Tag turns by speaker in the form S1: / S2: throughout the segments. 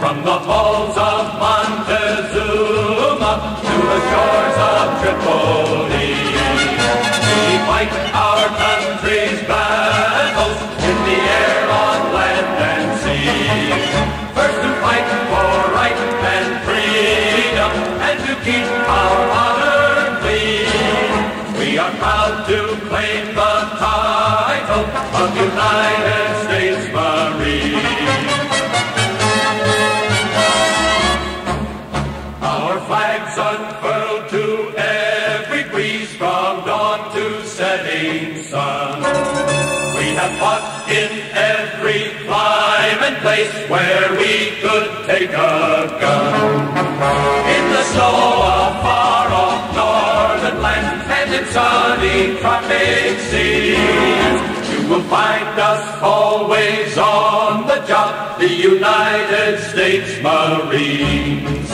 S1: From the halls of Montezuma to the shores of Tripoli, we fight our country's battles proud to claim the title of United States Marine. Our flags unfurled to every breeze from dawn to setting sun. We have fought in every clime and place where we could take a gun. And in sunny tropic seas, you will find us always on the job, the United States Marines.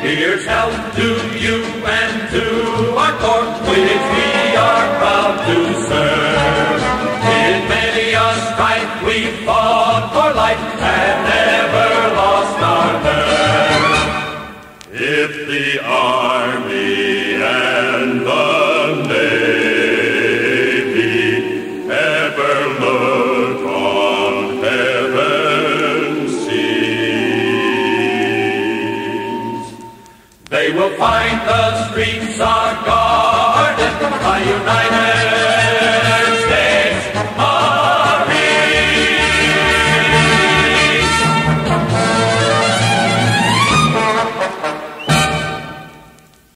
S1: Here's health to you and to our corps, which we are proud to serve. In many a strife we fought will find the streets are guarded. By united